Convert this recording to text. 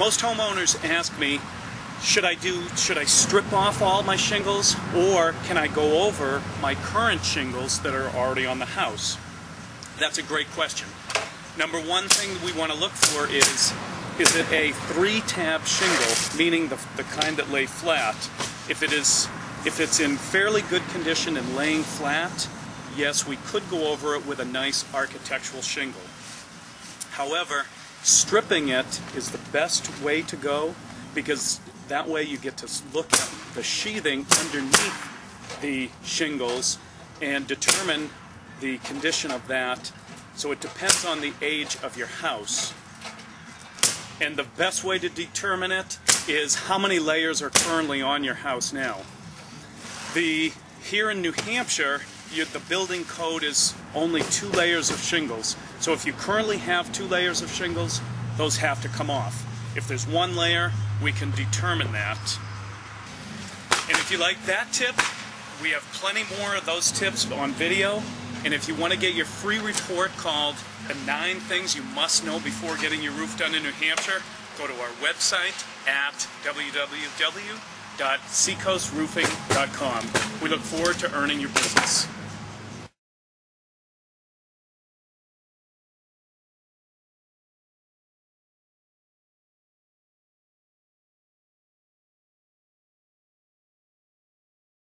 Most homeowners ask me, should I do should I strip off all my shingles or can I go over my current shingles that are already on the house? That's a great question. Number one thing we want to look for is is it a three tab shingle, meaning the, the kind that lay flat? If it is if it's in fairly good condition and laying flat, yes, we could go over it with a nice architectural shingle. However, stripping it is the best way to go because that way you get to look at the sheathing underneath the shingles and determine the condition of that. So it depends on the age of your house. And the best way to determine it is how many layers are currently on your house now. The here in New Hampshire, you, the building code is only two layers of shingles. So if you currently have two layers of shingles, those have to come off. If there's one layer, we can determine that. And if you like that tip, we have plenty more of those tips on video. And if you want to get your free report called The Nine Things You Must Know Before Getting Your Roof Done in New Hampshire, go to our website at www.seacoastroofing.com. We look forward to earning your business.